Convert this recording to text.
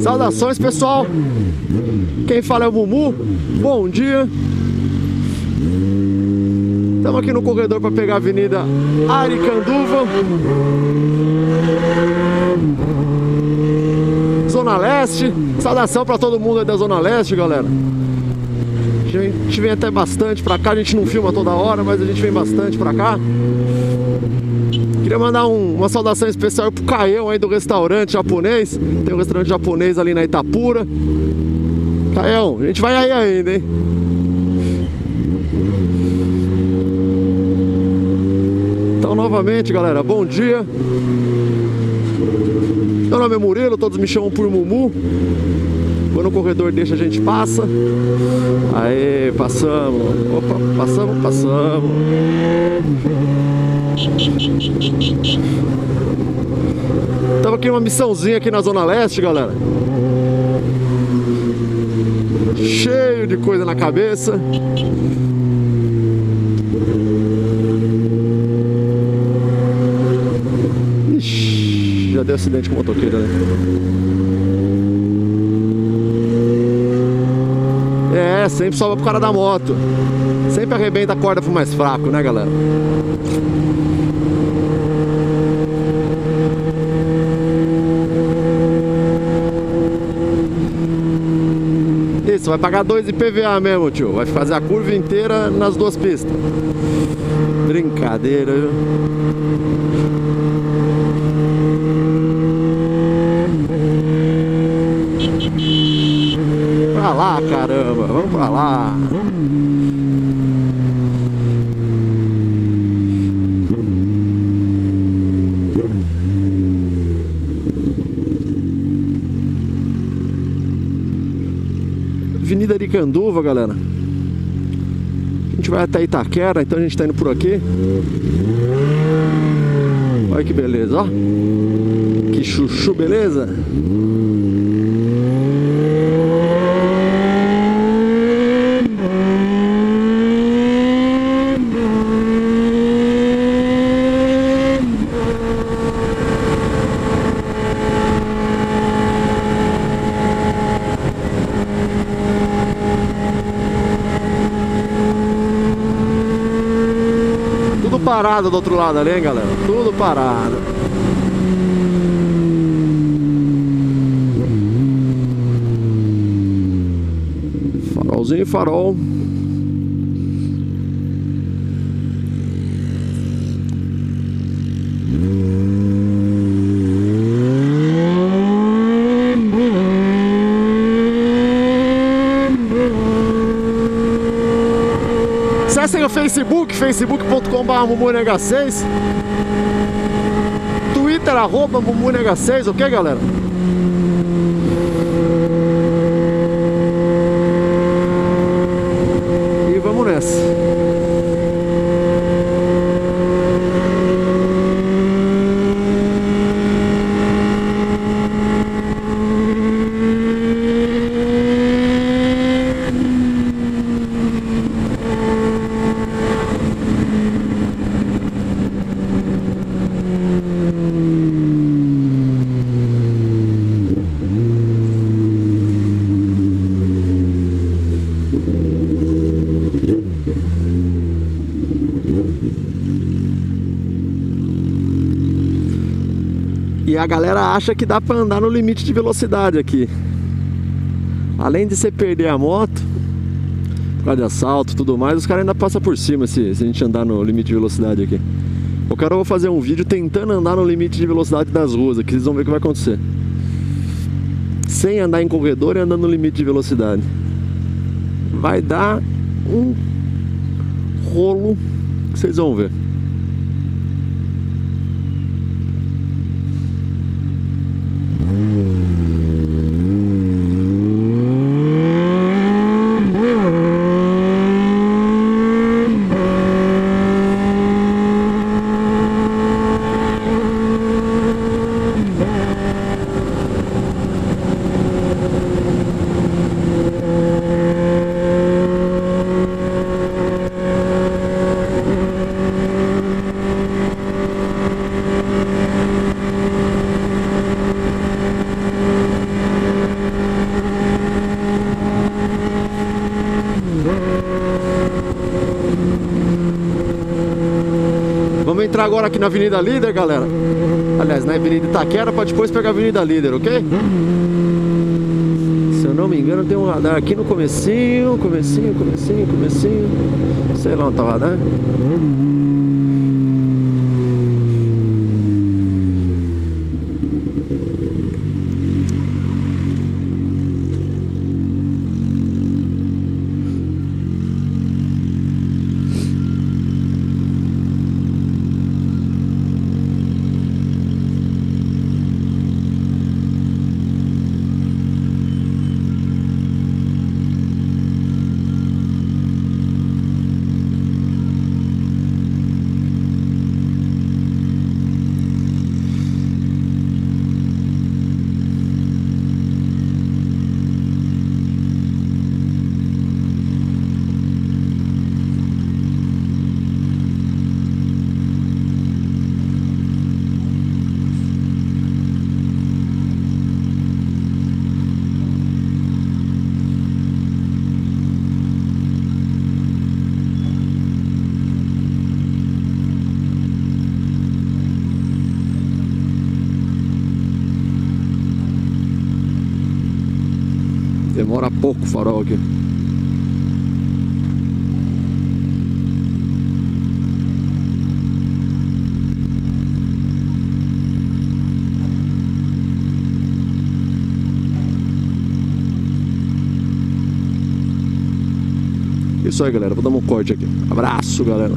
Saudações, pessoal. Quem fala é o Mumu. Bom dia. Estamos aqui no corredor para pegar a Avenida Aricanduva. Zona Leste. Saudação para todo mundo aí da Zona Leste, galera. A gente vem até bastante pra cá, a gente não filma toda hora, mas a gente vem bastante pra cá. Queria mandar um, uma saudação especial pro Caião aí do restaurante japonês. Tem um restaurante japonês ali na Itapura. Caião, a gente vai aí ainda, hein? Então, novamente, galera, bom dia. Meu nome é Murilo, todos me chamam por Mumu. Quando o corredor deixa, a gente passa. Aê, passamos. Opa, passamos, passamos. Tava aqui uma missãozinha aqui na Zona Leste, galera. Cheio de coisa na cabeça. Ixi, já deu acidente com motoqueira, né? É, sempre sobra pro cara da moto. Sempre arrebenta a corda pro mais fraco, né, galera? Vai pagar dois IPVA mesmo, tio. Vai fazer a curva inteira nas duas pistas. Brincadeira, viu? Pra lá, caramba, vamos pra lá. Avenida Aricanduva, galera. A gente vai até Itaquera, então a gente tá indo por aqui. Olha que beleza, ó. Que chuchu, beleza? Tudo parado do outro lado ali, hein, galera? Tudo parado. Farolzinho, farol. Acessem o Facebook, facebook.com.br mumunega6 Twitter, arroba mumunega6, ok, galera? E vamos nessa. E a galera acha que dá pra andar no limite de velocidade aqui. Além de você perder a moto, por causa de assalto tudo mais, os caras ainda passam por cima se, se a gente andar no limite de velocidade aqui. Eu quero vou fazer um vídeo tentando andar no limite de velocidade das ruas aqui, vocês vão ver o que vai acontecer. Sem andar em corredor e andando no limite de velocidade. Vai dar um rolo vocês vão ver. Aqui na Avenida Líder, galera. Aliás, na Avenida Itaquera para depois pegar a Avenida Líder, ok? Se eu não me engano, tem um radar aqui no comecinho, comecinho, comecinho, comecinho. Sei lá onde tá o radar. Demora pouco o farol aqui. Isso aí, galera. Vou dar um corte aqui. Abraço, galera.